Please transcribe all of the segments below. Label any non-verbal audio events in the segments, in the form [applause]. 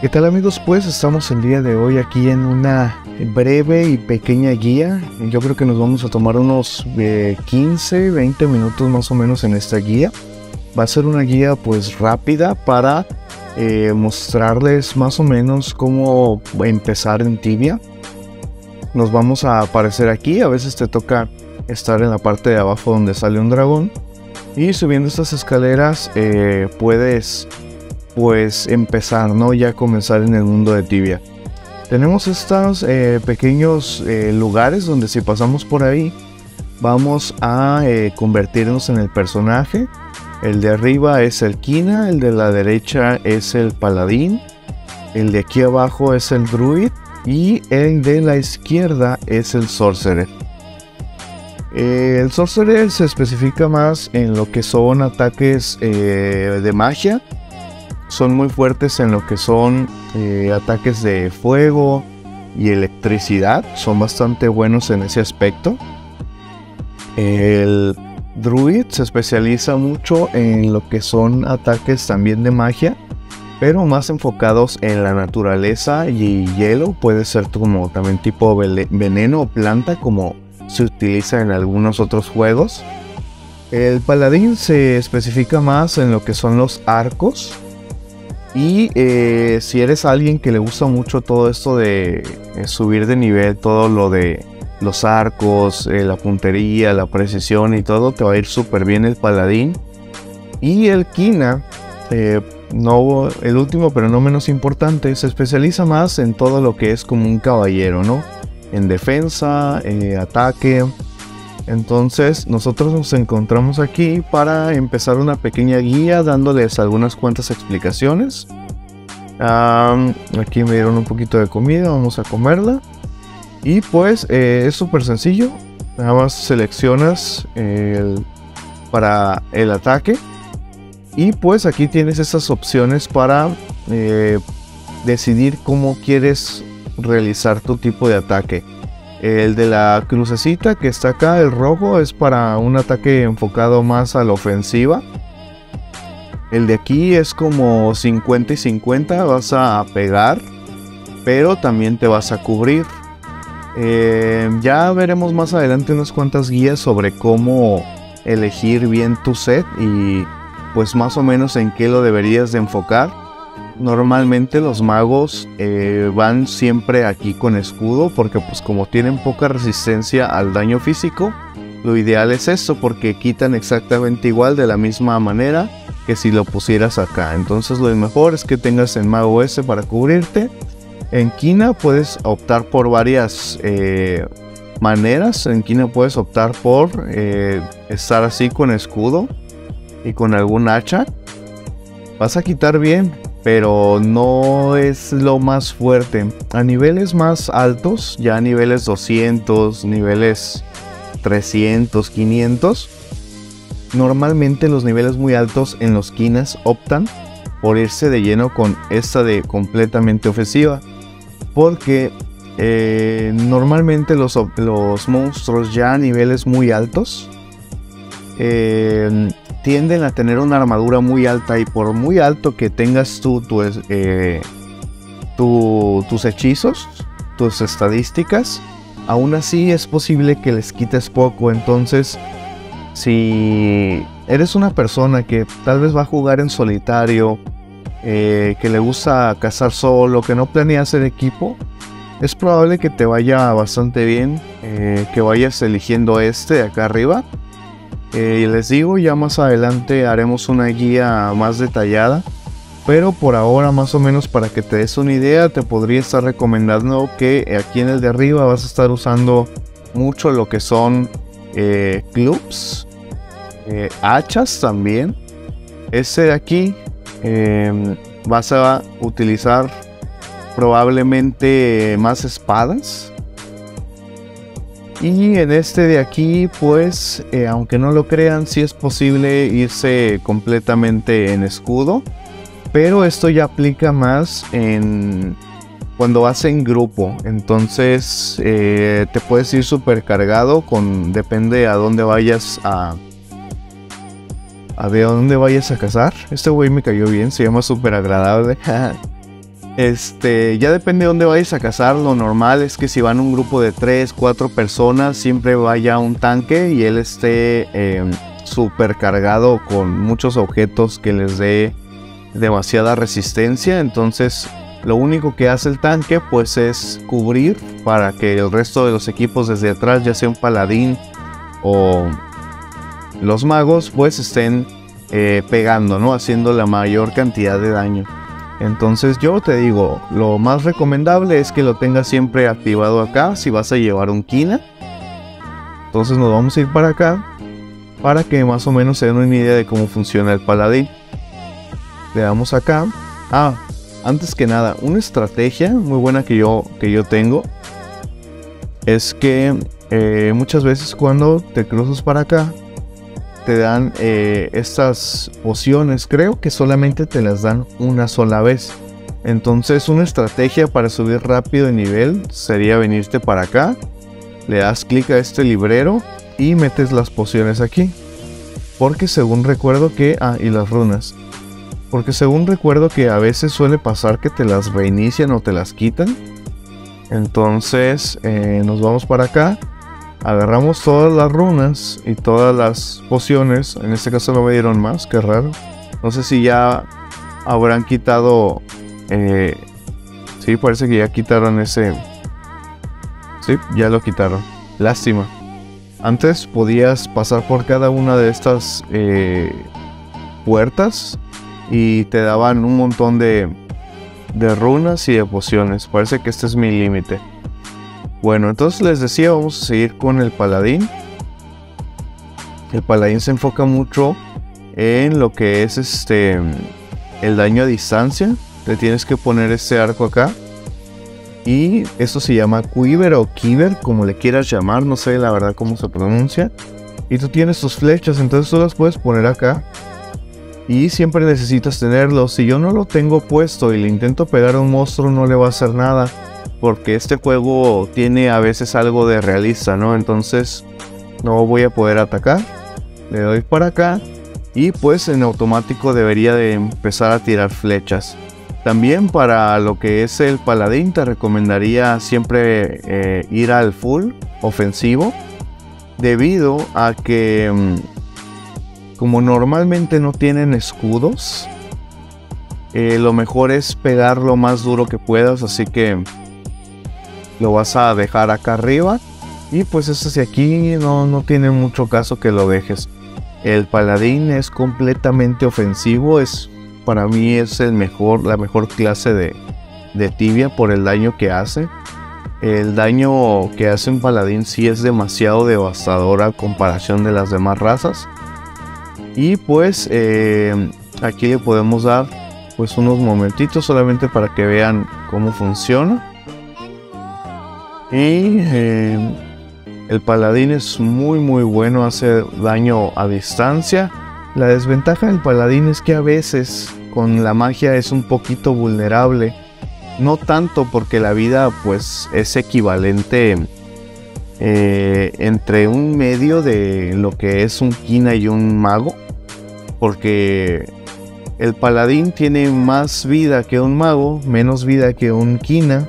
¿Qué tal amigos? Pues estamos el día de hoy aquí en una breve y pequeña guía. Yo creo que nos vamos a tomar unos 15, eh, 20 minutos más o menos en esta guía. Va a ser una guía pues rápida para eh, mostrarles más o menos cómo empezar en tibia. Nos vamos a aparecer aquí, a veces te toca estar en la parte de abajo donde sale un dragón. Y subiendo estas escaleras eh, puedes pues empezar, ¿no? Ya comenzar en el mundo de Tibia. Tenemos estos eh, pequeños eh, lugares donde si pasamos por ahí vamos a eh, convertirnos en el personaje. El de arriba es el Kina, el de la derecha es el Paladín, el de aquí abajo es el Druid y el de la izquierda es el Sorcerer. el Sorcerer se especifica más en lo que son ataques de magia son muy fuertes en lo que son eh, ataques de fuego y electricidad. Son bastante buenos en ese aspecto. El druid se especializa mucho en lo que son ataques también de magia, pero más enfocados en la naturaleza y hielo. Puede ser como también tipo veneno o planta como se utiliza en algunos otros juegos. El paladín se especifica más en lo que son los arcos y eh, si eres alguien que le gusta mucho todo esto de eh, subir de nivel, todo lo de los arcos, eh, la puntería, la precisión y todo, te va a ir súper bien el paladín. Y el Kina, no el último pero no menos importante, se especializa más en todo lo que es como un caballero, ¿no? En defensa, ataque, entonces nosotros nos encontramos aquí para empezar una pequeña guía dándoles algunas cuantas explicaciones. aquí me dieron un poquito de comida, vamos a comerla. Y pues eh, es súper sencillo. Nada más seleccionas para el ataque. Y pues aquí tienes esas opciones para eh, decidir cómo quieres realizar tu tipo de ataque. El de la crucecita que está acá, el rojo, es para un ataque enfocado más a la ofensiva. El de aquí es como 50 y 50, vas a pegar, pero también te vas a cubrir. Eh, ya veremos más adelante unas cuantas guías sobre cómo elegir bien tu set y pues más o menos en qué lo deberías de enfocar. Normalmente los magos eh, van siempre aquí con escudo porque pues como tienen poca resistencia al daño físico, lo ideal es eso porque quitan exactamente igual de la misma manera que si lo pusieras acá. Entonces lo mejor es que tengas el mago ese para cubrirte. En Kina puedes optar por varias eh, maneras. En Kina puedes optar por eh, estar así con escudo y con algún hacha. Vas a quitar bien, pero no es lo más fuerte. A niveles más altos, ya niveles 200, niveles 300, 500, normalmente los niveles muy altos en los kinas optan por irse de lleno con esta de completamente ofensiva. Porque eh, normalmente los, los monstruos ya a niveles muy altos eh, tienden a tener una armadura muy alta y por muy alto que tengas tú eh, tus hechizos, tus estadísticas, aún así es posible que les quites poco. Entonces, si eres una persona que tal vez va a jugar en solitario, eh, que le gusta cazar solo, que no planea hacer equipo, es probable que te vaya bastante bien, eh, que vayas eligiendo este de acá arriba eh, les digo, ya más adelante haremos una guía más detallada. Pero por ahora, más o menos para que te des una idea, te podría estar recomendando que aquí en el de arriba vas a estar usando mucho lo que son eh, clubs, eh, hachas también. Ese de aquí em, vas a utilizar probablemente más espadas y en este de aquí, pues, eh, aunque no lo crean, sí es posible irse completamente en escudo. Pero esto ya aplica más en cuando vas en grupo. Entonces eh, te puedes ir super cargado con. Depende a dónde vayas a. A a dónde vayas a cazar. Este güey me cayó bien, se llama súper agradable. [laughs] Este, ya depende de dónde vayas a cazar. Lo normal es que si van un grupo de 3, 4 personas, siempre vaya un tanque y él esté eh, super cargado con muchos objetos que les dé demasiada resistencia. Entonces, lo único que hace el tanque, pues es cubrir para que el resto de los equipos desde atrás, ya sea un paladín o los magos, pues estén eh, pegando, ¿no? Haciendo la mayor cantidad de daño. Entonces yo te digo, lo más recomendable es que lo tengas siempre activado acá si vas a llevar un Kina. Entonces nos vamos a ir para acá para que más o menos se den una idea de cómo funciona el paladín. Le damos acá. Ah, antes que nada, una estrategia muy buena que yo, que yo tengo es que eh, muchas veces cuando te cruzas para acá te dan eh, estas pociones. Creo que solamente te las dan una sola vez. Entonces una estrategia para subir rápido de nivel sería venirte para acá. Le das clic a este librero y metes las pociones aquí. Porque según recuerdo que... Ah, y las runas. Porque según recuerdo que a veces suele pasar que te las reinician o te las quitan. Entonces eh, nos vamos para acá agarramos todas las runas y todas las pociones. En este caso no me dieron más, qué raro. No sé si ya habrán quitado... Eh, sí, parece que ya quitaron ese... Sí, ya lo quitaron. Lástima. Antes podías pasar por cada una de estas eh, puertas y te daban un montón de, de runas y de pociones. Parece que este es mi límite. Bueno, entonces les decía, vamos a seguir con el paladín. El paladín se enfoca mucho en lo que es este el daño a distancia. Te tienes que poner este arco acá. Y esto se llama quiver o kiver, como le quieras llamar, no sé la verdad cómo se pronuncia. Y tú tienes tus flechas, entonces tú las puedes poner acá. Y siempre necesitas tenerlo. Si yo no lo tengo puesto y le intento pegar a un monstruo, no le va a hacer nada porque este juego tiene a veces algo de realista, ¿no? Entonces no voy a poder atacar. Le doy para acá y pues en automático debería de empezar a tirar flechas. También para lo que es el paladín te recomendaría siempre eh, ir al full ofensivo debido a que mm, como normalmente no tienen escudos eh, lo mejor es pegar lo más duro que puedas así que lo vas a dejar acá arriba y pues este hacia aquí no, no tiene mucho caso que lo dejes. El paladín es completamente ofensivo, es para mí es el mejor, la mejor clase de, de tibia por el daño que hace. El daño que hace un paladín sí es demasiado devastador a comparación de las demás razas. Y pues eh, aquí le podemos dar pues unos momentitos solamente para que vean cómo funciona. Y eh, el paladín es muy muy bueno, hace daño a distancia. La desventaja del paladín es que a veces con la magia es un poquito vulnerable. No tanto porque la vida pues es equivalente eh, entre un medio de lo que es un Kina y un mago. Porque el paladín tiene más vida que un mago, menos vida que un Kina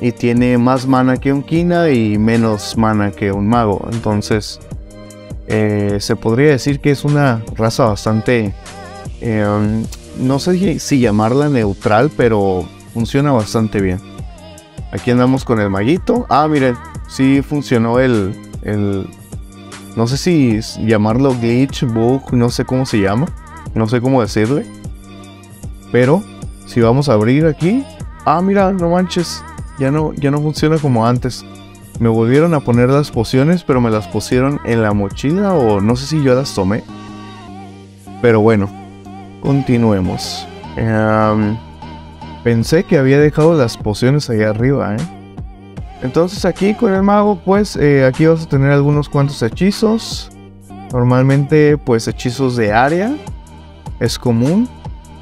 y tiene más mana que un Kina y menos mana que un mago. Entonces, eh, se podría decir que es una raza bastante, em, no sé si llamarla neutral, pero funciona bastante bien. Aquí andamos con el maguito. Ah, miren, sí funcionó el, el, no sé si llamarlo glitch, bug, no sé cómo se llama, no sé cómo decirle. Pero si vamos a abrir aquí, ah, mira, no manches, ya no, ya no funciona como antes. Me volvieron a poner las pociones, pero me las pusieron en la mochila o no sé si yo las tomé. Pero bueno, continuemos. Em, pensé que había dejado las pociones ahí arriba, ¿eh? Entonces aquí con el mago, pues eh, aquí vas a tener algunos cuantos hechizos. Normalmente, pues hechizos de área. Es común.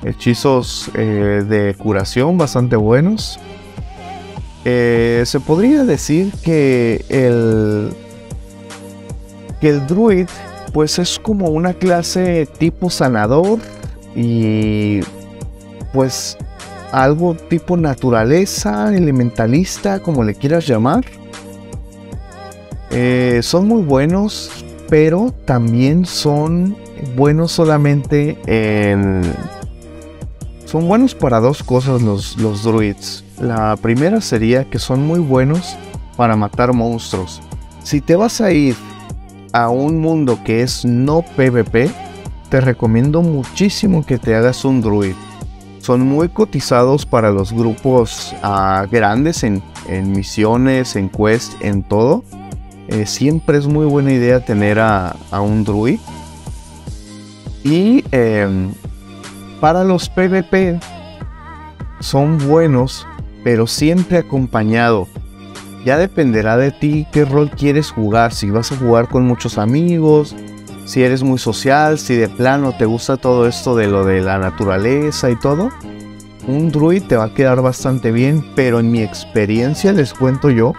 Hechizos eh, de curación bastante buenos. Eh, se podría decir que el, que el druid pues es como una clase tipo sanador y pues algo tipo naturaleza, elementalista, como le quieras llamar. Eh, son muy buenos, pero también son buenos solamente en... Son buenos para dos cosas los, los druids. La primera sería que son muy buenos para matar monstruos. Si te vas a ir a un mundo que es no PvP, te recomiendo muchísimo que te hagas un druid. Son muy cotizados para los grupos ah, grandes en, misiones, en quest, en todo. Eh, siempre es muy buena idea tener a, un druid. Y em, para los PvP son buenos, pero siempre acompañado. Ya dependerá de ti qué rol quieres jugar, si vas a jugar con muchos amigos, si eres muy social, si de plano te gusta todo esto de lo de la naturaleza y todo, un druid te va a quedar bastante bien, pero en mi experiencia les cuento yo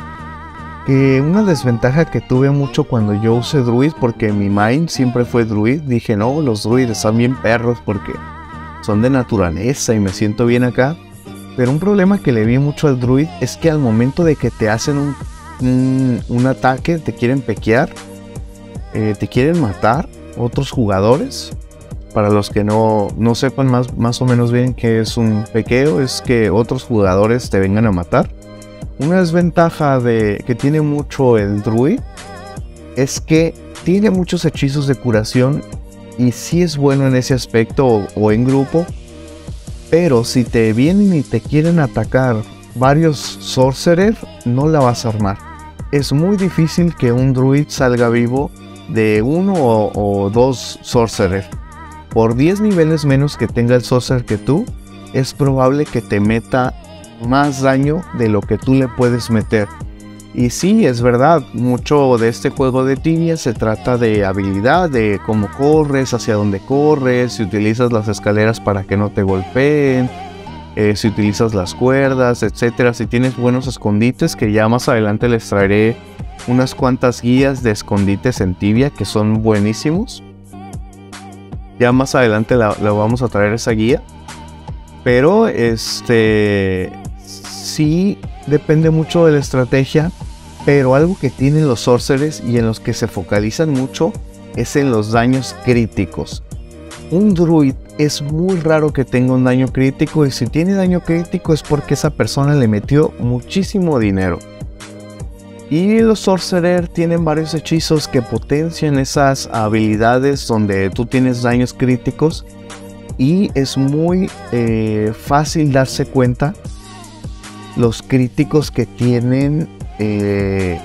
que una desventaja que tuve mucho cuando yo usé druid, porque mi mind siempre fue druid, dije no, los druids están bien perros porque son de naturaleza y me siento bien acá. Pero un problema que le vi mucho al druid es que al momento de que te hacen un, un ataque, te quieren pequear, eh, te quieren matar otros jugadores. Para los que no, no sepan más, más o menos bien qué es un pequeo, es que otros jugadores te vengan a matar. Una desventaja de, que tiene mucho el druid es que tiene muchos hechizos de curación y sí es bueno en ese aspecto o, en grupo. Pero si te vienen y te quieren atacar varios sorcerer, no la vas a armar. Es muy difícil que un druid salga vivo de uno o, dos sorcerer. Por 10 niveles menos que tenga el sorcerer que tú, es probable que te meta más daño de lo que tú le puedes meter. Y sí, es verdad, mucho de este juego de tibia se trata de habilidad, de cómo corres, hacia dónde corres, si utilizas las escaleras para que no te golpeen, eh, si utilizas las cuerdas, etcétera. Si tienes buenos escondites, que ya más adelante les traeré unas cuantas guías de escondites en tibia que son buenísimos. Ya más adelante la, vamos a traer esa guía. Pero este sí depende mucho de la estrategia. Pero algo que tienen los sorcerers y en los que se focalizan mucho es en los daños críticos. Un druid es muy raro que tenga un daño crítico y si tiene daño crítico es porque esa persona le metió muchísimo dinero. Y los Sorcerer tienen varios hechizos que potencian esas habilidades donde tú tienes daños críticos. Y es muy eh, fácil darse cuenta los críticos que tienen. Eh,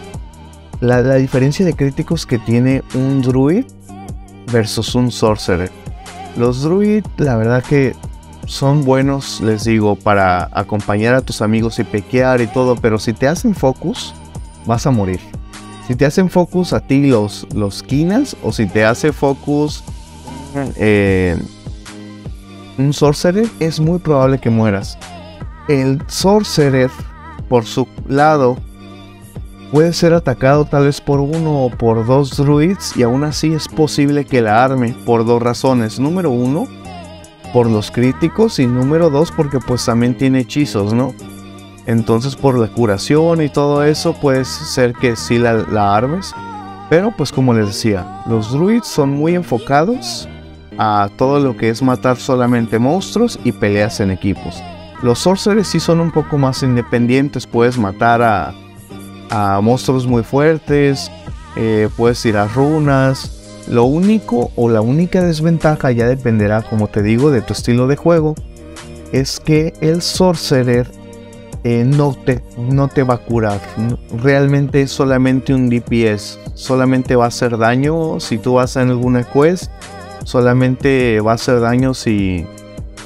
la, diferencia de críticos que tiene un druid versus un sorcerer. Los druid, la verdad que son buenos, les digo, para acompañar a tus amigos y pequear y todo, pero si te hacen focus, vas a morir. Si te hacen focus a ti los, los quinas o si te hace focus eh, un sorcerer, es muy probable que mueras. El sorcerer, por su lado, puede ser atacado tal vez por uno o por dos druids y aún así es posible que la arme por dos razones. Número uno, por los críticos y número dos, porque pues también tiene hechizos, ¿no? Entonces por la curación y todo eso puede ser que sí la, armes. Pero pues como les decía, los druids son muy enfocados a todo lo que es matar solamente monstruos y peleas en equipos. Los sorcerers sí son un poco más independientes, puedes matar a, a monstruos muy fuertes, eh, puedes tirar runas. Lo único o la única desventaja ya dependerá, como te digo, de tu estilo de juego, es que el sorcerer eh, no, te, no te va a curar. Realmente es solamente un DPS. Solamente va a hacer daño si tú vas en alguna quest. Solamente va a hacer daño si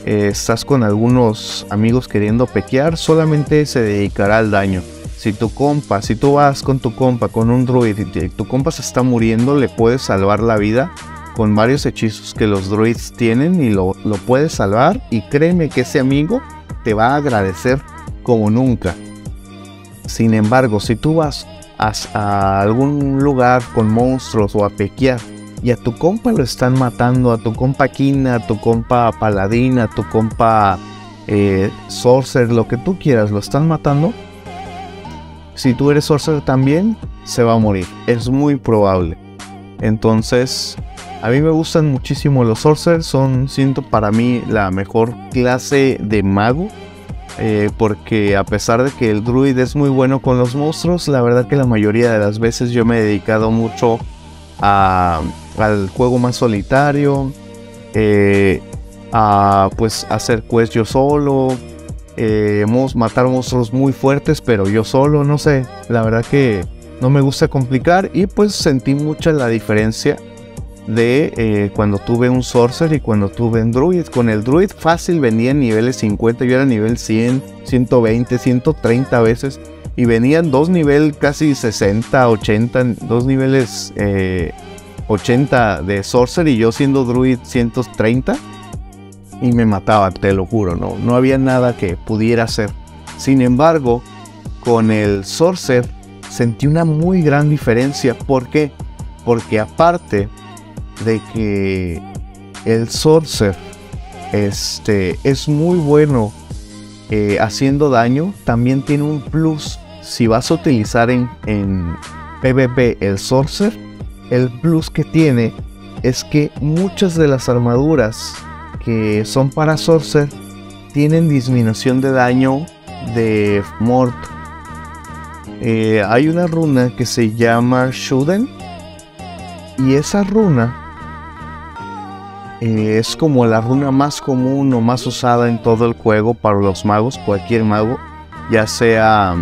eh, estás con algunos amigos queriendo pequear. Solamente se dedicará al daño. Si tu compa, si tú vas con tu compa, con un druid y tu compa se está muriendo, le puedes salvar la vida con varios hechizos que los druids tienen y lo, lo puedes salvar. Y créeme que ese amigo te va a agradecer como nunca. Sin embargo, si tú vas a, algún lugar con monstruos o a pequear y a tu compa lo están matando, a tu compa Quina, a tu compa Paladina, a tu compa eh, Sorcerer, lo que tú quieras, lo están matando. Si tú eres Sorcerer también, se va a morir. Es muy probable. Entonces, a mí me gustan muchísimo los Sorcerer. Son, siento, para mí la mejor clase de mago. Eh, porque a pesar de que el druid es muy bueno con los monstruos, la verdad que la mayoría de las veces yo me he dedicado mucho al juego más solitario, eh, a pues hacer quest yo solo, eh, matar monstruos muy fuertes, pero yo solo, no sé, la verdad que no me gusta complicar y pues sentí mucha la diferencia de eh, cuando tuve un Sorcerer y cuando tuve un Druid. Con el Druid fácil venía en niveles 50, yo era nivel 100, 120, 130 veces. Y venían dos niveles casi 60, 80, dos niveles 80 eh, de Sorcerer y yo siendo Druid 130. Y me mataba, te lo juro, no, no había nada que pudiera hacer. Sin embargo, con el Sorcerer sentí una muy gran diferencia. ¿Por qué? Porque aparte de que el Sorcerer este, es muy bueno eh, haciendo daño, también tiene un plus. Si vas a utilizar en, en PvP el Sorcerer, el plus que tiene es que muchas de las armaduras que son para Sorcerer tienen disminución de daño de Mort. Eh, hay una runa que se llama Shuden y esa runa eh, es como la runa más común o más usada en todo el juego para los magos, cualquier mago, ya sea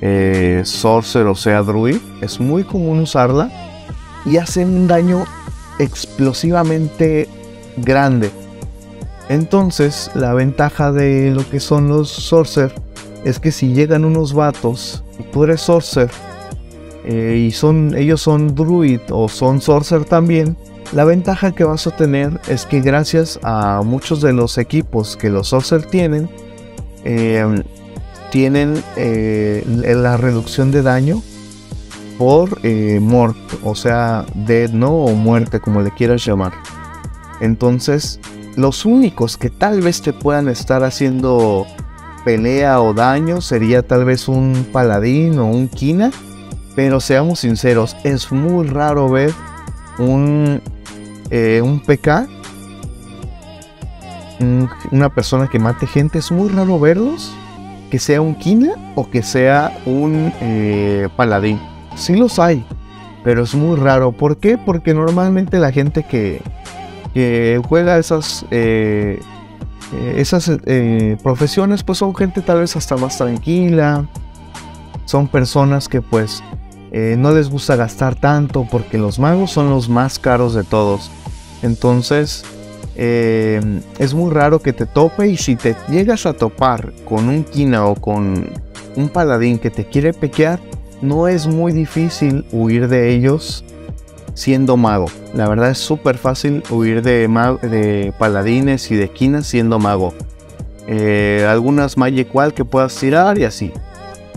eh, sorcerer o sea druid, es muy común usarla y hace un daño explosivamente grande. Entonces, la ventaja de lo que son los sorcerer es que si llegan unos vatos y tú eres sorcerer eh, y son ellos son druid o son sorcerer también, la ventaja que vas a tener es que gracias a muchos de los equipos que los Sorcerer tienen, eh, tienen eh, la reducción de daño por eh, mort, o sea, dead, ¿no? O muerte, como le quieras llamar. Entonces, los únicos que tal vez te puedan estar haciendo pelea o daño sería tal vez un paladín o un kina. Pero seamos sinceros, es muy raro ver un eh, un PK, una persona que mate gente, es muy raro verlos, que sea un Kina o que sea un eh, paladín. Sí los hay, pero es muy raro. ¿Por qué? Porque normalmente la gente que, juega esas, eh, esas profesiones, pues son gente tal vez hasta más tranquila. Son personas que pues no les gusta gastar tanto porque los magos son los más caros de todos. Entonces, eh, es muy raro que te tope y si te llegas a topar con un Kina o con un paladín que te quiere pequear, no es muy difícil huir de ellos siendo mago. La verdad es súper fácil huir de, de, paladines y de kinas siendo mago. Eh, algunas Magic que puedas tirar y así.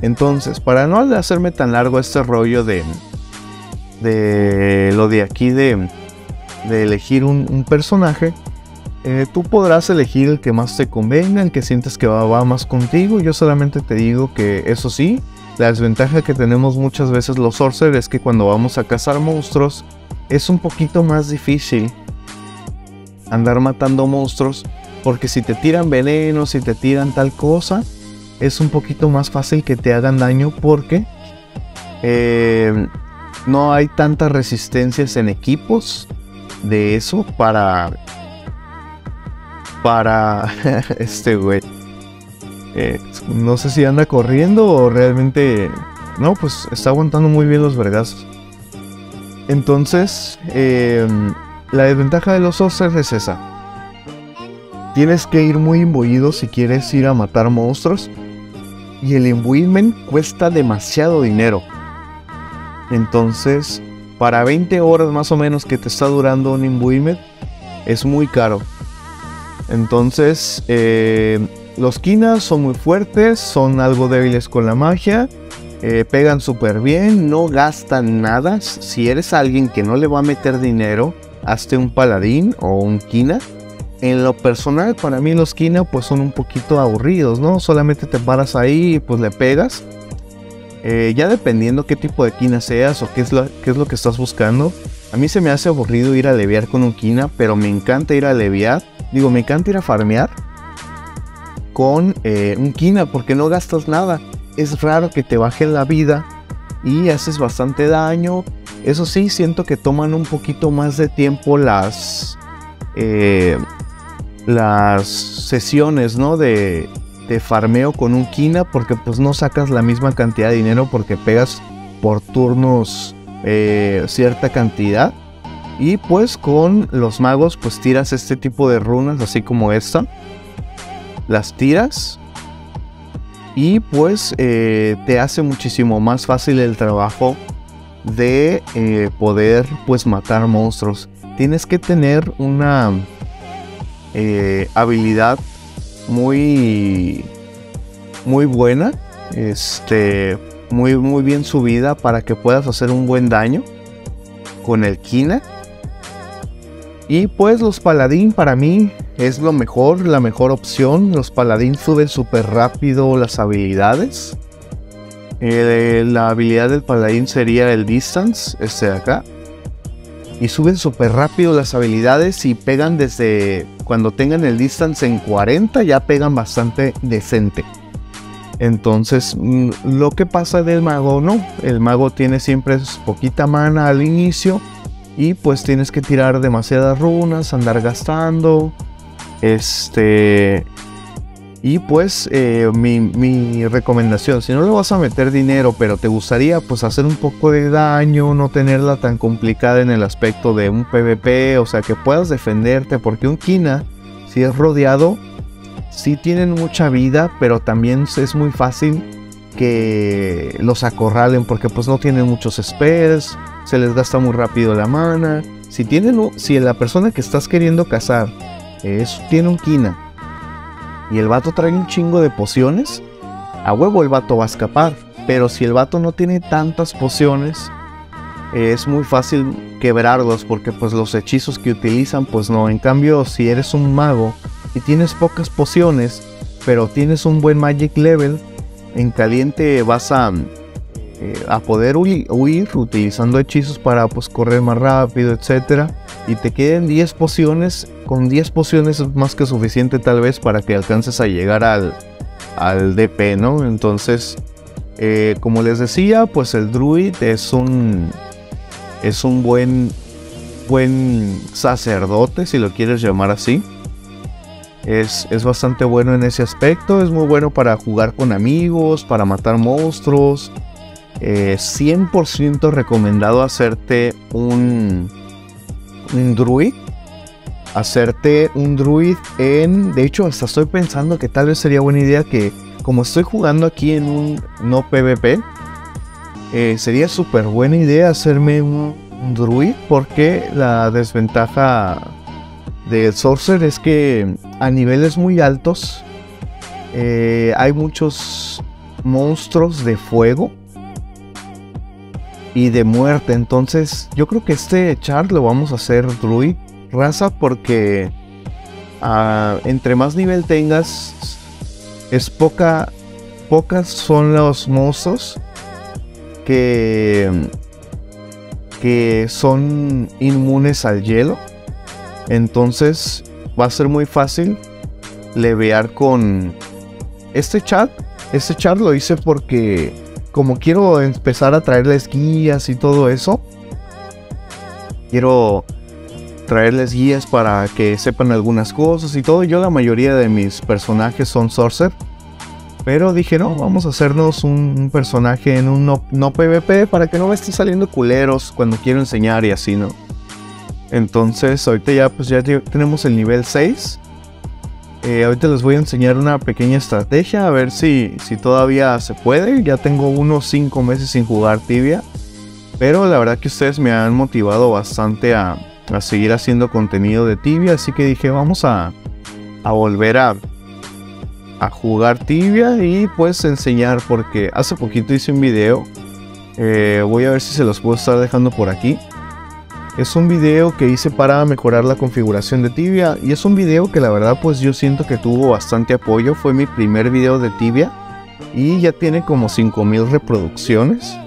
Entonces, para no hacerme tan largo este rollo de, de lo de aquí de de elegir un, personaje, eh, tú podrás elegir el que más te convenga, el que sientes que va, más contigo. Yo solamente te digo que eso sí, la desventaja que tenemos muchas veces los sorcerers es que cuando vamos a cazar monstruos es un poquito más difícil andar matando monstruos porque si te tiran veneno, si te tiran tal cosa, es un poquito más fácil que te hagan daño porque eh, no hay tantas resistencias en equipos de eso para. Para. [laughs] este güey. Eh, no sé si anda corriendo o realmente. No, pues está aguantando muy bien los vergazos. Entonces, em, la desventaja de los sorcerers es esa. Tienes que ir muy imbuido si quieres ir a matar monstruos. Y el imbuement cuesta demasiado dinero. Entonces, para 20 horas más o menos que te está durando un imbuement, es muy caro. Entonces, eh, los Kinas son muy fuertes, son algo débiles con la magia, eh, pegan súper bien, no gastan nada. Si eres alguien que no le va a meter dinero, hazte un paladín o un Kina. en lo personal, para mí los Kina pues son un poquito aburridos, ¿no? Solamente te paras ahí y pues le pegas. Eh, ya dependiendo qué tipo de Kina seas o qué es, lo, qué es lo que estás buscando. A mí se me hace aburrido ir a leviar con un Kina, pero me encanta ir a leviar. Digo, me encanta ir a farmear con eh, un Kina porque no gastas nada. Es raro que te baje la vida y haces bastante daño. Eso sí, siento que toman un poquito más de tiempo las, eh, las sesiones, ¿no? De, de farmeo con un Kina porque pues no sacas la misma cantidad de dinero porque pegas por turnos eh, cierta cantidad. Y pues con los magos pues tiras este tipo de runas así como esta. Las tiras. Y pues eh, te hace muchísimo más fácil el trabajo de eh, poder pues matar monstruos. Tienes que tener una habilidad muy muy buena. Este muy, muy bien subida para que puedas hacer un buen daño con el Kina. Y pues los paladín para mí es lo mejor, la mejor opción. Los paladín suben súper rápido las habilidades. La habilidad del paladín sería el distance, este de acá. Y suben súper rápido las habilidades y pegan desde cuando tengan el distance en 40 ya pegan bastante decente. Entonces, mm, lo que pasa del mago, no. El mago tiene siempre poquita mana al inicio. Y pues tienes que tirar demasiadas runas, andar gastando. Este. Y pues eh, mi, recomendación, si no le vas a meter dinero, pero te gustaría pues hacer un poco de daño, no tenerla tan complicada en el aspecto de un PvP, o sea que puedas defenderte, porque un Kina, si es rodeado, sí tienen mucha vida, pero también es muy fácil que los acorralen porque pues no tienen muchos spells, se les gasta muy rápido la mana. Si tienen, si la persona que estás queriendo cazar es, tiene un Kina y el vato trae un chingo de pociones, a huevo el vato va a escapar. Pero si el vato no tiene tantas pociones, es muy fácil quebrarlos porque pues los hechizos que utilizan pues no. En cambio, si eres un mago y tienes pocas pociones, pero tienes un buen magic level, en caliente vas a, eh, a poder huir, utilizando hechizos para pues correr más rápido, etc. Y te queden 10 pociones, con 10 pociones es más que suficiente tal vez para que alcances a llegar al, al DP, ¿no? Entonces, eh, como les decía, pues el druid es un, es un buen, buen sacerdote, si lo quieres llamar así. Es, bastante bueno en ese aspecto. Es muy bueno para jugar con amigos, para matar monstruos. 100% eh, recomendado hacerte un, un druid. Hacerte un druid en... De hecho, hasta estoy pensando que tal vez sería buena idea que como estoy jugando aquí en un no PvP, eh, sería súper buena idea hacerme un, druid porque la desventaja de Sorcerer es que a niveles muy altos eh, hay muchos monstruos de fuego y de muerte. Entonces, yo creo que este char lo vamos a hacer druid raza porque ah, entre más nivel tengas, es poca, pocas son los monstruos que, que son inmunes al hielo. Entonces va a ser muy fácil levear con este chat. Este chat lo hice porque como quiero empezar a traerles guías y todo eso, quiero traerles guías para que sepan algunas cosas y todo. Yo la mayoría de mis personajes son Sorcerer. Pero dije, no, vamos a hacernos un, personaje en un no, no, PvP para que no me estén saliendo culeros cuando quiero enseñar y así, ¿no? Entonces ahorita ya pues ya tenemos el nivel 6. Eh, ahorita les voy a enseñar una pequeña estrategia a ver si, si todavía se puede. Ya tengo unos 5 meses sin jugar tibia. Pero la verdad que ustedes me han motivado bastante a, a seguir haciendo contenido de tibia. Así que dije vamos a, a volver a, a jugar tibia y pues enseñar porque hace poquito hice un video. Eh, voy a ver si se los puedo estar dejando por aquí Es un video que hice para mejorar la configuración de Tibia y es un video que la verdad pues yo siento que tuvo bastante apoyo. Fue mi primer video de Tibia y ya tiene como 5000 reproducciones.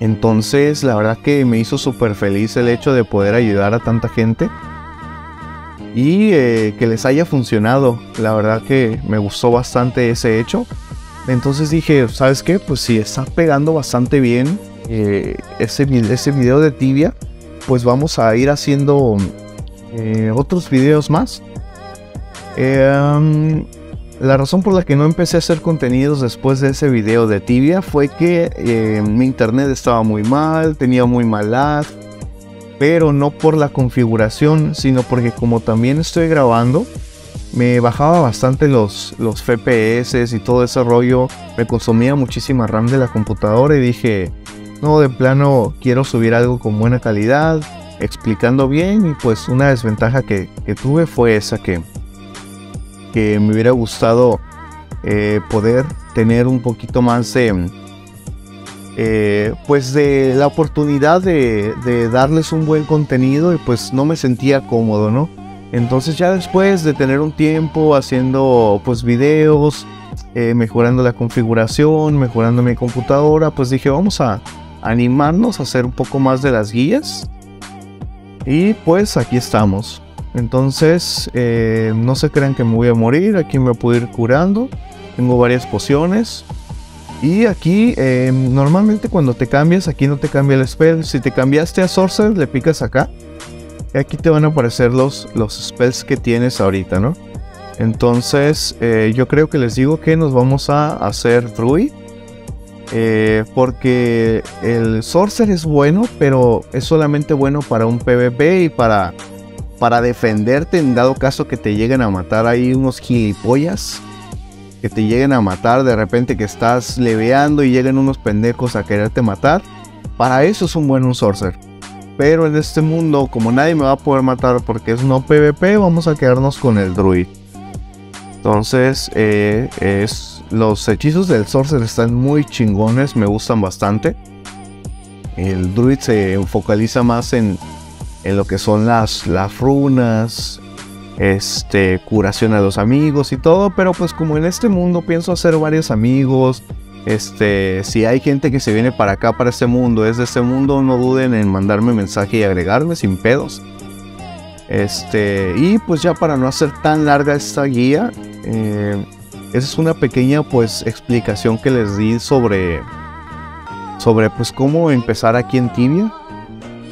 Entonces la verdad que me hizo súper feliz el hecho de poder ayudar a tanta gente y eh, que les haya funcionado. La verdad que me gustó bastante ese hecho. Entonces dije, ¿sabes qué? Pues si está pegando bastante bien eh, ese, ese video de tibia, pues vamos a ir haciendo eh, otros videos más. La razón por la que no empecé a hacer contenidos después de ese video de tibia fue que eh, mi internet estaba muy mal, tenía muy mal lag, pero no por la configuración, sino porque como también estoy grabando, me bajaba bastante los, los FPS y todo ese rollo, me consumía muchísima RAM de la computadora y dije, no, de plano quiero subir algo con buena calidad, explicando bien y pues una desventaja que, tuve fue esa que, que me hubiera gustado eh, poder tener un poquito más de, eh, pues de la oportunidad de, darles un buen contenido y pues no me sentía cómodo, ¿no? Entonces ya después de tener un tiempo haciendo pues videos, eh, mejorando la configuración, mejorando mi computadora, pues dije vamos a, animarnos a hacer un poco más de las guías. Y pues aquí estamos. Entonces, eh, no se crean que me voy a morir. Aquí me puedo ir curando. Tengo varias pociones. Y aquí, eh, normalmente cuando te cambias, aquí no te cambia el spell. Si te cambiaste a Sorcerer, le picas acá. Y aquí te van a aparecer los, los spells que tienes ahorita, ¿no? Entonces, eh, yo creo que les digo que nos vamos a hacer Druid. Eh, porque el Sorcerer es bueno, pero es solamente bueno para un PvP y para, para defenderte en dado caso que te lleguen a matar ahí unos gilipollas. Que te lleguen a matar de repente que estás leveando y lleguen unos pendejos a quererte matar. Para eso es un buen Sorcerer. Pero en este mundo, como nadie me va a poder matar porque es no PvP, vamos a quedarnos con el Druid. Entonces, eh, es, los hechizos del Sorcerer están muy chingones, me gustan bastante. El Druid se focaliza más en, en lo que son las, las runas, este, curación a los amigos y todo, pero pues como en este mundo pienso hacer varios amigos, este, si hay gente que se viene para acá, para este mundo, es de este mundo, no duden en mandarme mensaje y agregarme sin pedos. Este, y pues ya para no hacer tan larga esta guía, eh, esa es una pequeña pues explicación que les di sobre sobre pues cómo empezar aquí en Tibia.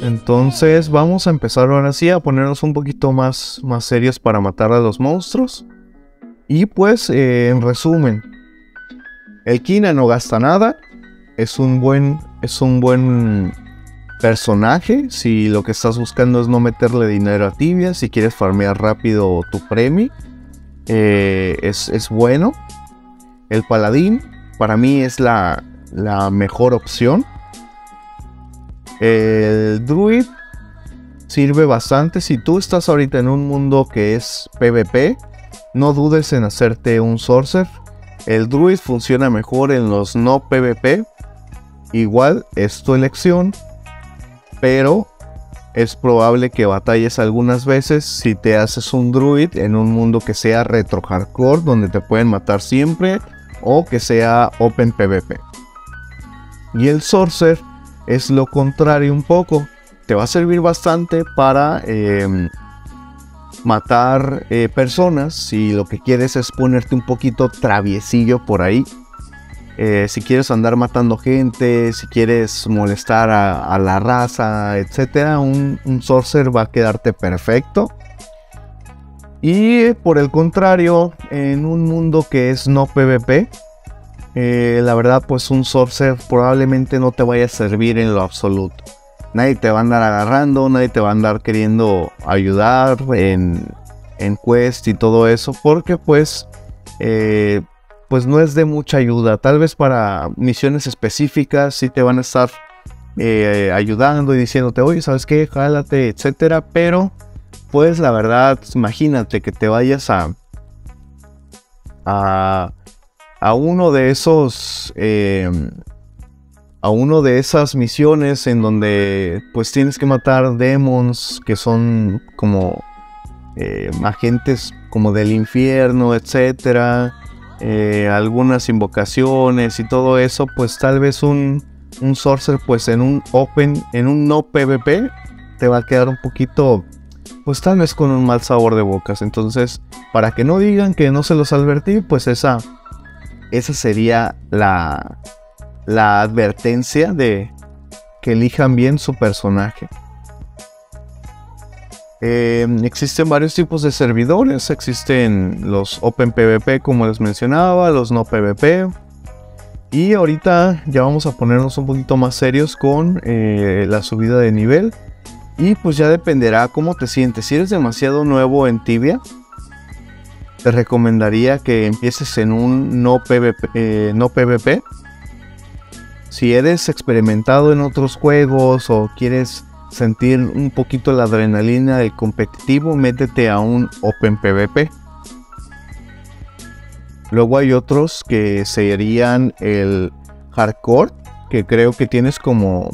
Entonces vamos a empezar ahora sí a ponernos un poquito más, más serios para matar a los monstruos. Y pues eh, en resumen, el Kina no gasta nada. Es un buen, es un buen personaje. Si lo que estás buscando es no meterle dinero a Tibia, si quieres farmear rápido tu premio eh, es, bueno. El paladín para mí es la, mejor opción. El druid sirve bastante. Si tú estás ahorita en un mundo que es PvP, no dudes en hacerte un sorcerer. El druid funciona mejor en los no PvP. Igual es tu elección. Pero es probable que batalles algunas veces si te haces un druid en un mundo que sea retro hardcore donde te pueden matar siempre o que sea open pvp. Y el sorcerer es lo contrario un poco. Te va a servir bastante para em, matar eh, personas si lo que quieres es ponerte un poquito traviesillo por ahí eh, si quieres andar matando gente, si quieres molestar a, la raza, etc., un, un, sorcerer va a quedarte perfecto. Y por el contrario, en un mundo que es no PvP, eh, la verdad, pues un sorcerer probablemente no te vaya a servir en lo absoluto. Nadie te va a andar agarrando, nadie te va a andar queriendo ayudar en, en quest y todo eso, porque pues eh, pues no es de mucha ayuda. Tal vez para misiones específicas sí te van a estar eh, ayudando y diciéndote, oye, ¿sabes qué? Jálate, etcétera. Pero, pues la verdad, imagínate que te vayas a. a, a uno de esos. Em, a uno de esas misiones en donde pues tienes que matar demons que son como eh, agentes como del infierno, etcétera, eh, algunas invocaciones y todo eso, pues tal vez un, un sorcerer pues en un open, en un no PvP te va a quedar un poquito pues tal vez con un mal sabor de bocas. Entonces, para que no digan que no se los advertí, pues esa, esa sería la, la advertencia de que elijan bien su personaje. Em, existen varios tipos de servidores, existen los Open PvP como les mencionaba, los no PvP. Y ahorita ya vamos a ponernos un poquito más serios con eh, la subida de nivel. Y pues ya dependerá cómo te sientes. Si eres demasiado nuevo en Tibia, te recomendaría que empieces en un no PvP, eh, no PvP si eres experimentado en otros juegos o quieres sentir un poquito la adrenalina del competitivo, métete a un Open PvP. Luego hay otros que serían el Hardcore, que creo que tienes como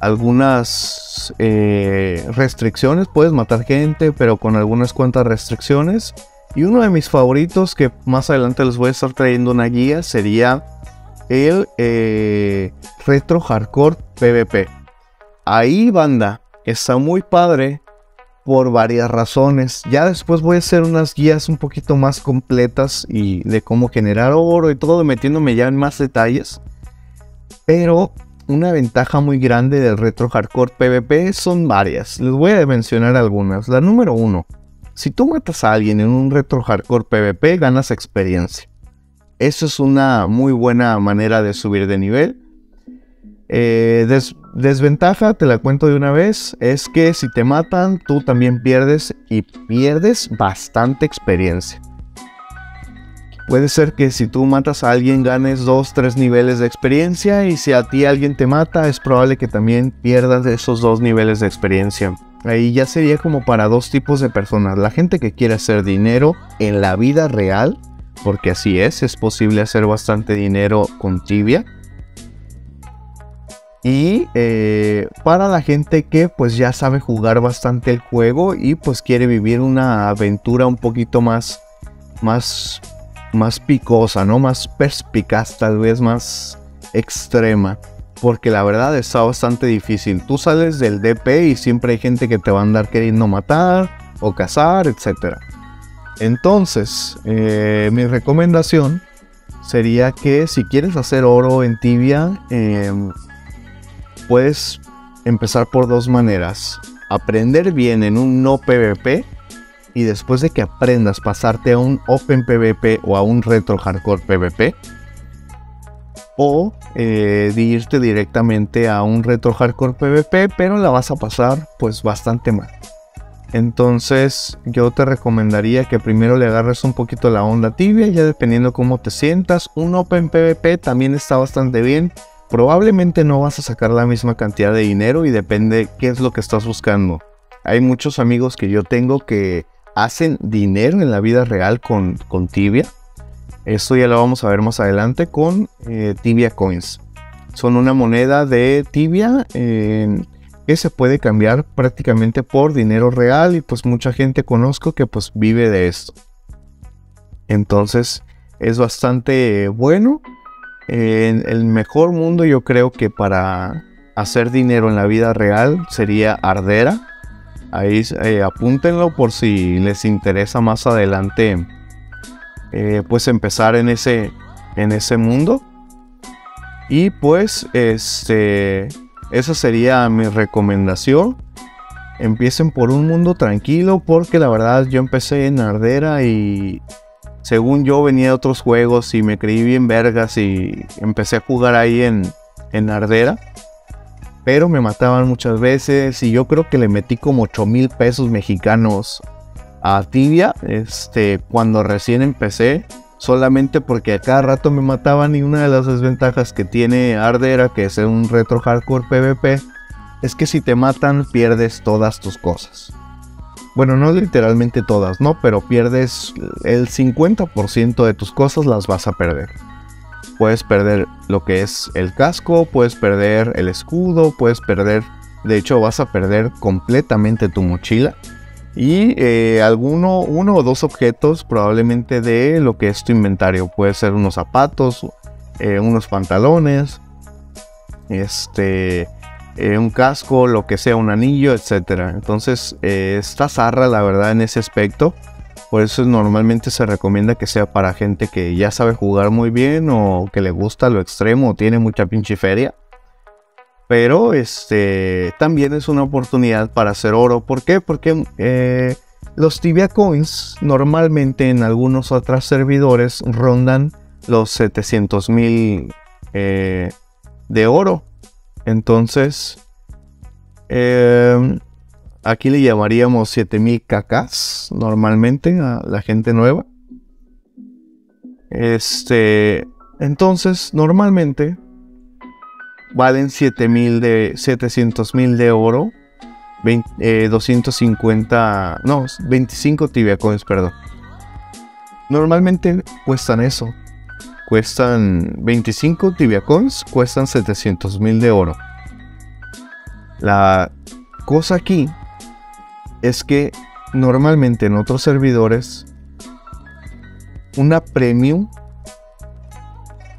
algunas eh, restricciones. Puedes matar gente, pero con algunas cuantas restricciones. Y uno de mis favoritos, que más adelante les voy a estar trayendo una guía, sería el eh, Retro Hardcore PvP. Ahí, banda, está muy padre por varias razones. Ya después voy a hacer unas guías un poquito más completas y de cómo generar oro y todo, metiéndome ya en más detalles. Pero una ventaja muy grande del Retro Hardcore PvP son varias. Les voy a mencionar algunas. La número uno. Si tú matas a alguien en un Retro Hardcore PvP, ganas experiencia. Eso es una muy buena manera de subir de nivel. Eh, desventaja, te la cuento de una vez, es que si te matan, tú también pierdes y pierdes bastante experiencia. Puede ser que si tú matas a alguien ganes 2, 3 niveles de experiencia y si a ti alguien te mata es probable que también pierdas esos dos niveles de experiencia. Ahí ya sería como para dos tipos de personas. La gente que quiere hacer dinero en la vida real porque así es, es posible hacer bastante dinero con tibia. Y eh, para la gente que pues ya sabe jugar bastante el juego y pues quiere vivir una aventura un poquito más, más, más picosa, ¿no? Más perspicaz, tal vez más extrema. Porque la verdad está bastante difícil. Tú sales del DP y siempre hay gente que te va a andar queriendo matar o cazar, etcétera. Entonces, eh, mi recomendación sería que si quieres hacer oro en tibia, em, puedes empezar por dos maneras. Aprender bien en un no PvP y después de que aprendas pasarte a un Open PvP o a un Retro Hardcore PvP. O eh, irte directamente a un Retro Hardcore PvP, pero la vas a pasar pues bastante mal. Entonces yo te recomendaría que primero le agarres un poquito la onda tibia, ya dependiendo cómo te sientas. Un Open PvP también está bastante bien. Probablemente no vas a sacar la misma cantidad de dinero y depende qué es lo que estás buscando. Hay muchos amigos que yo tengo que hacen dinero en la vida real con, con Tibia. Esto ya lo vamos a ver más adelante con eh, Tibia Coins. Son una moneda de Tibia que se puede cambiar prácticamente por dinero real y pues mucha gente conozco que pues vive de esto. Entonces es bastante bueno. En el mejor mundo yo creo que para hacer dinero en la vida real sería Ardera. Ahí eh, apúntenlo por si les interesa más adelante eh, pues empezar en ese, en ese mundo. Y pues este esa sería mi recomendación. Empiecen por un mundo tranquilo porque la verdad yo empecé en Ardera y según yo venía de otros juegos y me creí bien vergas y empecé a jugar ahí en, en Ardera. Pero me mataban muchas veces y yo creo que le metí como 8 mil pesos mexicanos a Tibia este, cuando recién empecé solamente porque a cada rato me mataban y una de las desventajas que tiene Ardera, que es un retro hardcore PvP, es que si te matan pierdes todas tus cosas. Bueno, no literalmente todas, ¿no? Pero pierdes el 50% de tus cosas las vas a perder. puedes perder lo que es el casco, puedes perder el escudo, puedes perder, de hecho vas a perder completamente tu mochila y eh, alguno, uno o dos objetos probablemente de lo que es tu inventario. Puede ser unos zapatos, eh, unos pantalones, este, eh, un casco, lo que sea, un anillo, etc. Entonces está zarra la verdad en ese aspecto. Por eso normalmente se recomienda que sea para gente que ya sabe jugar muy bien o que le gusta lo extremo o tiene mucha pinche feria. Pero este también es una oportunidad para hacer oro. ¿Por qué? Porque eh, los Tibia Coins normalmente en algunos otros servidores rondan los 700 mil eh, de oro. Entonces, em, aquí le llamaríamos 7000 cacas normalmente a la gente nueva. Este, entonces, normalmente valen 7 de, 700 mil de oro, 250, eh, no, 25 tibia coins, perdón. Normalmente cuestan eso. Cuestan 25 tibia coins, cuestan 700 mil de oro. La cosa aquí es que normalmente en otros servidores una premium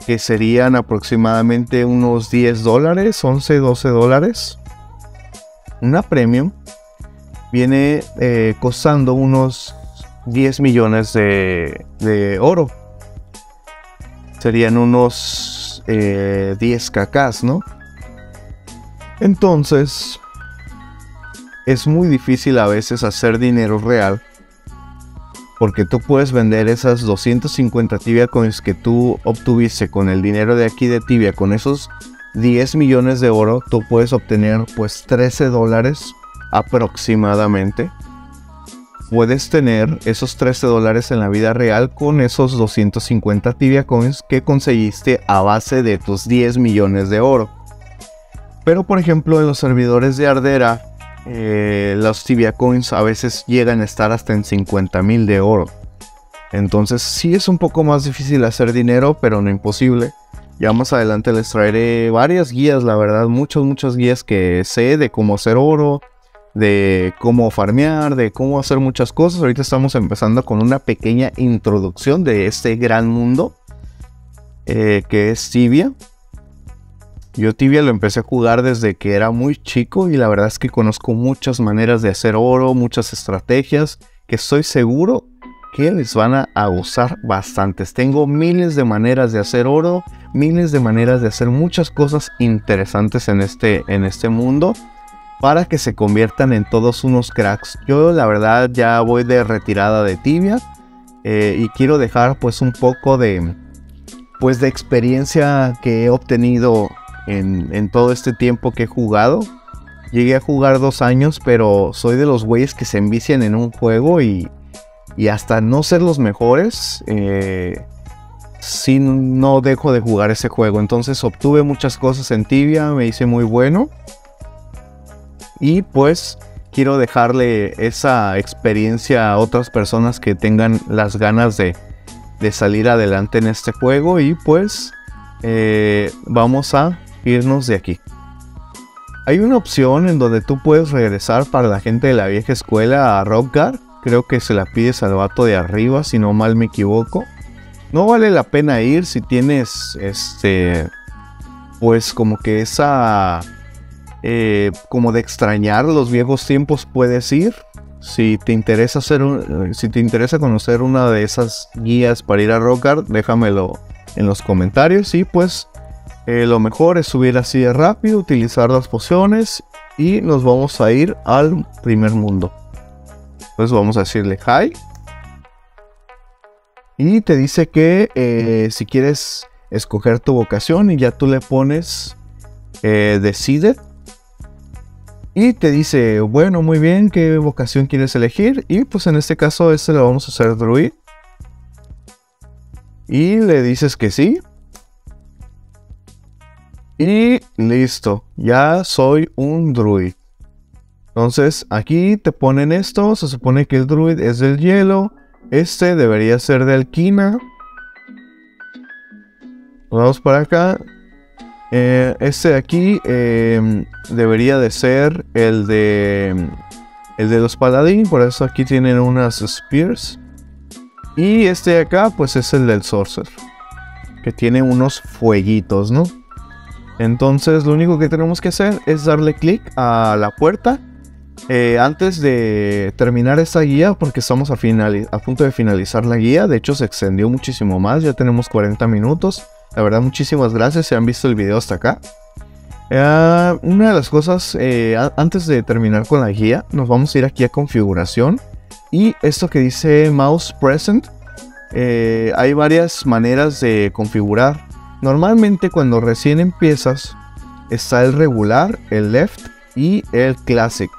que serían aproximadamente unos 10 dólares, 11, 12 dólares. Una premium viene eh, costando unos 10 millones de, oro. Serían unos 10 eh, cacas, ¿no? Entonces, es muy difícil a veces hacer dinero real porque tú puedes vender esas 250 tibia coins que tú obtuviste con el dinero de aquí de tibia, con esos 10 millones de oro, tú puedes obtener pues 13 dólares aproximadamente. Puedes tener esos 13 dólares en la vida real con esos 250 tibia coins que conseguiste a base de tus 10 millones de oro. Pero por ejemplo en los servidores de Ardera eh, los Tibia Coins a veces llegan a estar hasta en 50 mil de oro. Entonces sí es un poco más difícil hacer dinero, pero no imposible. Ya más adelante les traeré varias guías, la verdad, muchas, muchas guías que sé de cómo hacer oro, de cómo farmear, de cómo hacer muchas cosas. Ahorita estamos empezando con una pequeña introducción de este gran mundo eh, que es Tibia. Yo Tibia lo empecé a jugar desde que era muy chico y la verdad es que conozco muchas maneras de hacer oro, muchas estrategias que estoy seguro que les van a, gustar bastantes. Tengo miles de maneras de hacer oro, miles de maneras de hacer muchas cosas interesantes en este, en este mundo para que se conviertan en todos unos cracks. Yo la verdad ya voy de retirada de Tibia eh, y quiero dejar pues un poco de pues de experiencia que he obtenido en, todo este tiempo que he jugado. Llegué a jugar dos años, pero soy de los güeyes que se envician en un juego y, y hasta no ser los mejores, eh, si no dejo de jugar ese juego. Entonces obtuve muchas cosas en Tibia, me hice muy bueno. Y pues quiero dejarle esa experiencia a otras personas que tengan las ganas de, de salir adelante en este juego. Y pues eh, vamos a irnos de aquí. Hay una opción en donde tú puedes regresar para la gente de la vieja escuela a Rockgar. Creo que se la pides al vato de arriba, si no mal me equivoco. No vale la pena ir si tienes este. Pues como que esa. Eh, como de extrañar los viejos tiempos puedes ir. Si te interesa hacer si te interesa conocer una de esas guías para ir a Rockgar, déjamelo en los comentarios y pues eh, lo mejor es subir así de rápido, utilizar las pociones y nos vamos a ir al primer mundo. Pues vamos a decirle hi. Y te dice que eh, si quieres escoger tu vocación y ya tú le pones eh, decide. Y te dice, bueno, muy bien, ¿qué vocación quieres elegir? Y pues en este caso este lo vamos a hacer druid. Y le dices que sí. Y listo, ya soy un druid. Entonces aquí te ponen esto, se supone que el druid es del hielo, este debería ser de alquina. Vamos para acá. Eh, este de aquí em, debería de ser el de el de los paladín. Por eso aquí tienen unas spears. Y este de acá, pues es el del sorcerer. Que tiene unos fueguitos, ¿no? Entonces lo único que tenemos que hacer es darle clic a la puerta eh, antes de terminar esta guía, porque estamos a, a, punto de finalizar la guía, de hecho se extendió muchísimo más, ya tenemos 40 minutos. La verdad, muchísimas gracias si han visto el video hasta acá. Eh, una de las cosas, eh, antes de terminar con la guía, nos vamos a ir aquí a configuración. Y esto que dice mouse present, hay varias maneras de configurar. Normalmente cuando recién empiezas, está el regular, el left y el classic.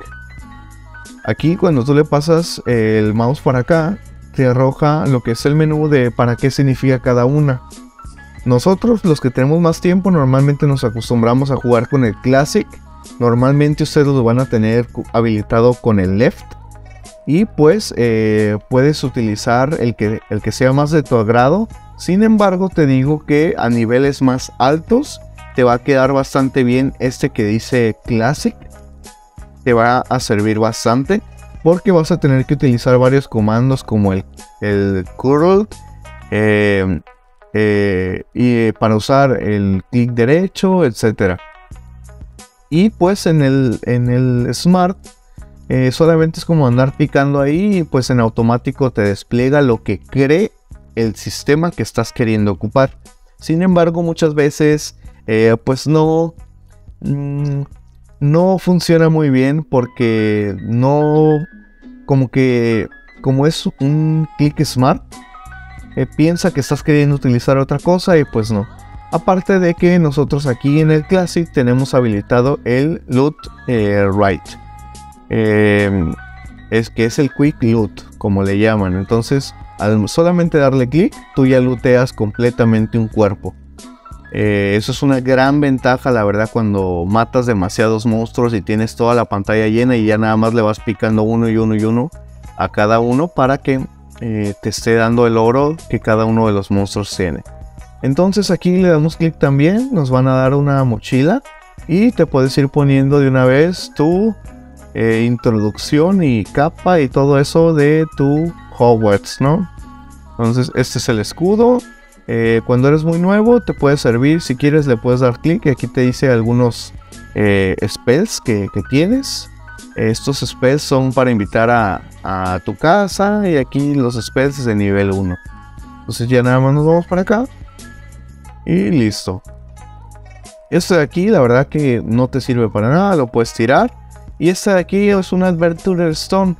Aquí cuando tú le pasas el mouse para acá, te arroja lo que es el menú de para qué significa cada una. Nosotros los que tenemos más tiempo normalmente nos acostumbramos a jugar con el Classic. Normalmente ustedes lo van a tener habilitado con el Left. Y pues eh, puedes utilizar el que, el que sea más de tu agrado. Sin embargo te digo que a niveles más altos te va a quedar bastante bien este que dice Classic te va a servir bastante porque vas a tener que utilizar varios comandos como el, el curl em, eh, y para usar el clic derecho, etcétera. Y pues en el, en el Smart eh, solamente es como andar picando ahí y pues en automático te despliega lo que cree el sistema que estás queriendo ocupar. Sin embargo, muchas veces eh, pues no... Mm, no funciona muy bien porque no, como que, como es un click smart, eh, piensa que estás queriendo utilizar otra cosa y pues no. Aparte de que nosotros aquí en el Classic tenemos habilitado el Loot eh, es que es el Quick Loot, como le llaman. Entonces, al solamente darle clic, tú ya looteas completamente un cuerpo. Eh, eso es una gran ventaja, la verdad, cuando matas demasiados monstruos y tienes toda la pantalla llena y ya nada más le vas picando uno y uno y uno a cada uno para que eh, te esté dando el oro que cada uno de los monstruos tiene. Entonces aquí le damos clic también, nos van a dar una mochila y te puedes ir poniendo de una vez tu eh, introducción y capa y todo eso de tu Hogwarts, ¿no? Entonces este es el escudo, eh, cuando eres muy nuevo te puede servir, si quieres le puedes dar clic aquí te dice algunos eh, spells que, tienes. Estos spells son para invitar a, a, tu casa y aquí los spells de nivel 1. Entonces ya nada más nos vamos para acá y listo. Este de aquí la verdad que no te sirve para nada, lo puedes tirar. Y este de aquí es un Adventurer Stone.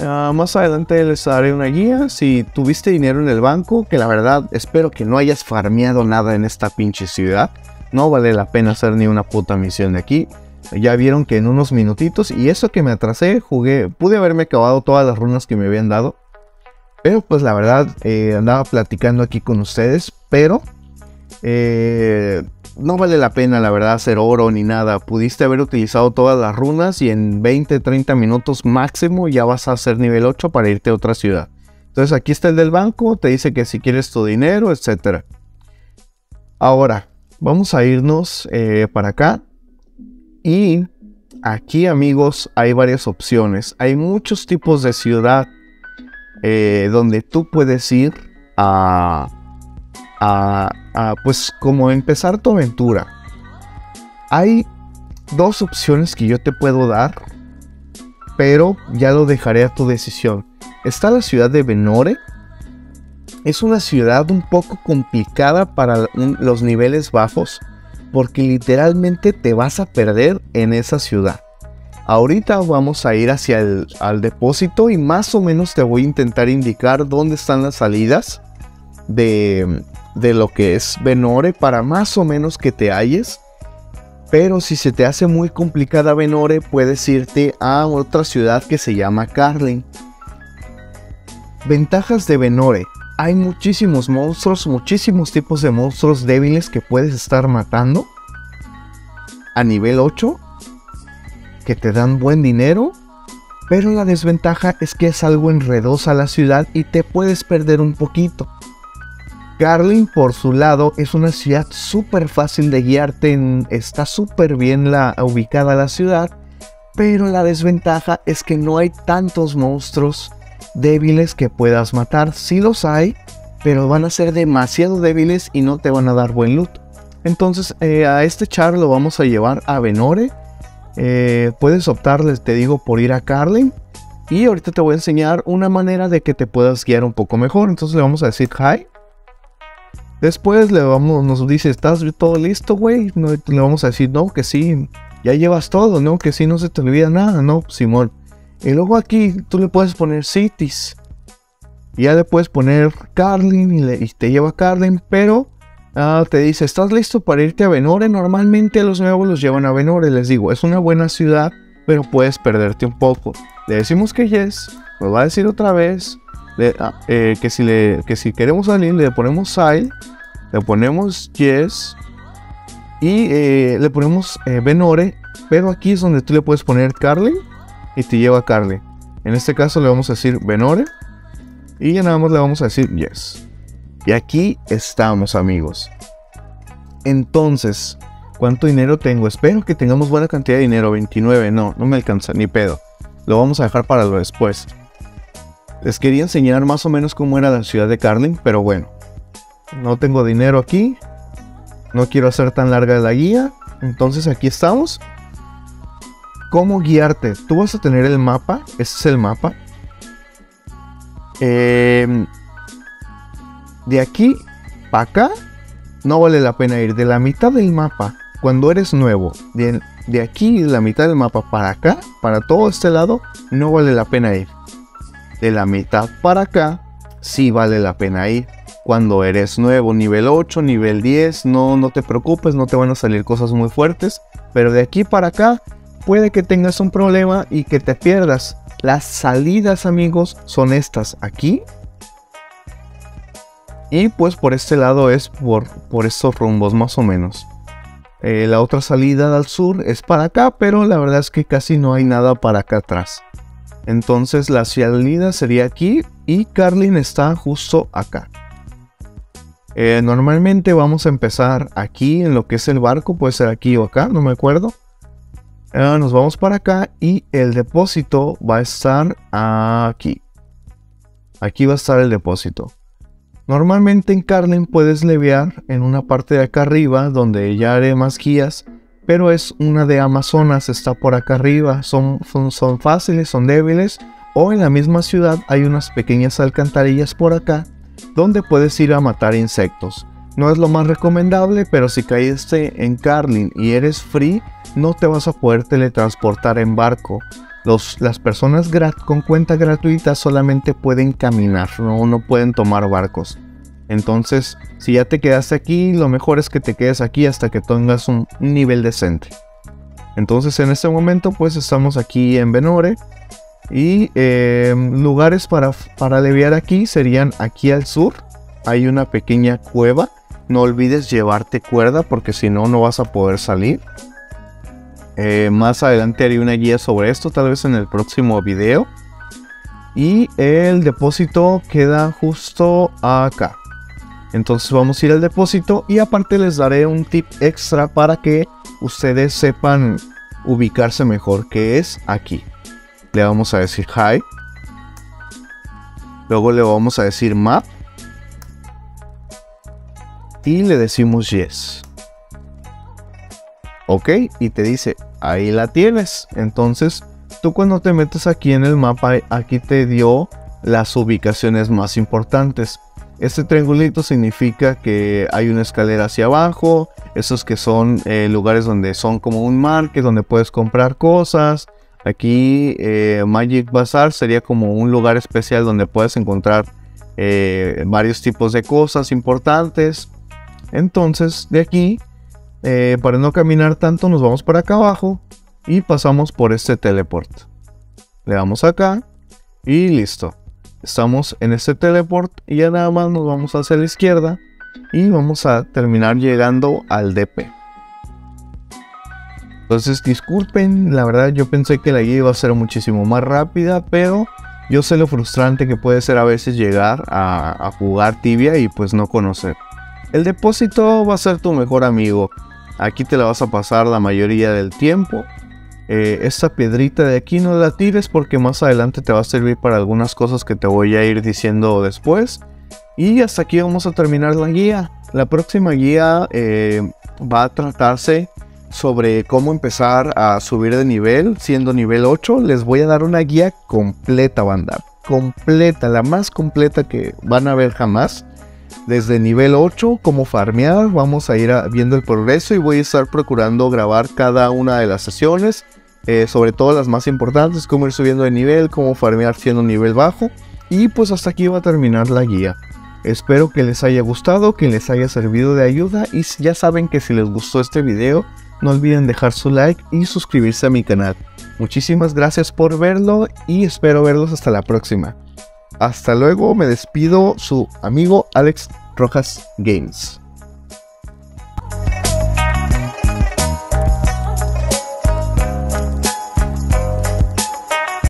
Ah, más adelante les daré una guía. Si tuviste dinero en el banco, que la verdad espero que no hayas farmeado nada en esta pinche ciudad. No vale la pena hacer ni una puta misión de aquí. Ya vieron que en unos minutitos, y eso que me atrasé, jugué, pude haberme acabado todas las runas que me habían dado. Pero pues la verdad, eh, andaba platicando aquí con ustedes, pero eh, no vale la pena, la verdad, hacer oro ni nada. Pudiste haber utilizado todas las runas y en 20-30 minutos máximo ya vas a hacer nivel 8 para irte a otra ciudad. Entonces aquí está el del banco, te dice que si quieres tu dinero, etc. Ahora, vamos a irnos eh, para acá. Y aquí, amigos, hay varias opciones. Hay muchos tipos de ciudad eh, donde tú puedes ir a a, pues como empezar tu aventura. Hay dos opciones que yo te puedo dar, pero ya lo dejaré a tu decisión. Está la ciudad de Venore. Es una ciudad un poco complicada para los niveles bajos, porque literalmente te vas a perder en esa ciudad. Ahorita vamos a ir hacia el depósito y más o menos te voy a intentar indicar dónde están las salidas de, de lo que es Venore para más o menos que te halles. Pero si se te hace muy complicada Venore, puedes irte a otra ciudad que se llama Carlin. Ventajas de Venore. Hay muchísimos monstruos, muchísimos tipos de monstruos débiles que puedes estar matando. A nivel 8. Que te dan buen dinero. Pero la desventaja es que es algo enredosa la ciudad y te puedes perder un poquito. Carlin, por su lado, es una ciudad súper fácil de guiarte, está súper bien la, ubicada la ciudad, pero la desventaja es que no hay tantos monstruos débiles que puedas matar. Sí los hay, pero van a ser demasiado débiles y no te van a dar buen loot. Entonces eh, a este char lo vamos a llevar a Venore. Eh, puedes optar, les te digo, por ir a Carlin. Y ahorita te voy a enseñar una manera de que te puedas guiar un poco mejor. Entonces le vamos a decir hi. Después le vamos, nos dice, ¿estás todo listo, güey? le vamos a decir, no, que sí, ya llevas todo, ¿no? Que sí, no se te olvida nada, ¿no? Simón. Y luego aquí tú le puedes poner cities. Y ya le puedes poner Carlin y, te lleva Carlin, pero ah, te dice, ¿estás listo para irte a Venore? Normalmente los nuevos los llevan a Venore, les digo, es una buena ciudad, pero puedes perderte un poco. Le decimos que yes, nos va a decir otra vez ah, eh, que, si le, que si queremos salir le ponemos side le ponemos yes y eh, le ponemos eh, Venore, pero aquí es donde tú le puedes poner Carly y te lleva a Carly. En este caso le vamos a decir Venore y ya nada más le vamos a decir yes. Y aquí estamos amigos. Entonces, ¿cuánto dinero tengo? Espero que tengamos buena cantidad de dinero. 29, no, no me alcanza, ni pedo. Lo vamos a dejar para lo después. Les quería enseñar más o menos cómo era la ciudad de Carlin, pero bueno, no tengo dinero aquí. No quiero hacer tan larga la guía. Entonces aquí estamos. ¿Cómo guiarte? Tú vas a tener el mapa. Este es el mapa. Em, de aquí para acá no vale la pena ir. De la mitad del mapa, cuando eres nuevo, de, de aquí, de la mitad del mapa para acá, para todo este lado, no vale la pena ir. De la mitad para acá, sí vale la pena ir cuando eres nuevo, nivel 8, nivel 10, no, no te preocupes, no te van a salir cosas muy fuertes, pero de aquí para acá puede que tengas un problema y que te pierdas. Las salidas amigos son estas aquí. Y pues por este lado es por, por estos rumbos más o menos. Eh, la otra salida al sur es para acá, pero la verdad es que casi no hay nada para acá atrás. Entonces la salida sería aquí y Carlin está justo acá. Eh, normalmente vamos a empezar aquí en lo que es el barco, puede ser aquí o acá, no me acuerdo. Eh, nos vamos para acá y el depósito va a estar aquí. Aquí va a estar el depósito. Normalmente en Carlin puedes leviar en una parte de acá arriba donde ya haré más guías, pero es una de Amazonas, está por acá arriba, son, son fáciles, son débiles, o en la misma ciudad hay unas pequeñas alcantarillas por acá donde puedes ir a matar insectos. No es lo más recomendable, pero si caíste en Carlin y eres free, no te vas a poder teletransportar en barco. las personas con cuenta gratuita solamente pueden caminar, no, no pueden tomar barcos. Entonces, si ya te quedaste aquí, lo mejor es que te quedes aquí hasta que tengas un nivel decente. Entonces, en este momento, pues estamos aquí en Venore. Y em, lugares para, para aliviar aquí serían aquí al sur. Hay una pequeña cueva. No olvides llevarte cuerda porque si no, no vas a poder salir. Eh, más adelante haré una guía sobre esto, tal vez en el próximo video. Y el depósito queda justo acá. Entonces vamos a ir al depósito y aparte les daré un tip extra para que ustedes sepan ubicarse mejor, que es aquí le vamos a decir hi. Luego le vamos a decir map. Y le decimos yes. Ok, y te dice, ahí la tienes. Entonces, tú cuando te metes aquí en el mapa, aquí te dio las ubicaciones más importantes. Este triangulito significa que hay una escalera hacia abajo, esos que son eh, lugares donde son como un market, donde puedes comprar cosas, Aquí eh, Magic Bazaar sería como un lugar especial donde puedes encontrar eh, varios tipos de cosas importantes. Entonces de aquí, eh, para no caminar tanto, nos vamos para acá abajo y pasamos por este teleport. Le damos acá y listo. Estamos en este teleport y ya nada más nos vamos hacia la izquierda y vamos a terminar llegando al DP. Entonces disculpen, la verdad yo pensé que la guía iba a ser muchísimo más rápida, pero Yo sé lo frustrante que puede ser a veces llegar a, jugar tibia y pues no conocer. El depósito va a ser tu mejor amigo. Aquí te la vas a pasar la mayoría del tiempo. Eh, esta piedrita de aquí no la tires porque más adelante te va a servir para algunas cosas que te voy a ir diciendo después. Y hasta aquí vamos a terminar la guía. La próxima guía eh, va a tratarse sobre cómo empezar a subir de nivel siendo nivel 8. Les voy a dar una guía completa, banda. Completa, la más completa que van a ver jamás. Desde nivel 8, cómo farmear, vamos a ir viendo el progreso y voy a estar procurando grabar cada una de las sesiones. Eh, sobre todo las más importantes, cómo ir subiendo de nivel, cómo farmear siendo nivel bajo. Y pues hasta aquí va a terminar la guía. Espero que les haya gustado, que les haya servido de ayuda y ya saben que si les gustó este video, no olviden dejar su like y suscribirse a mi canal. Muchísimas gracias por verlo y espero verlos hasta la próxima. Hasta luego, me despido su amigo Alex Rojas Games.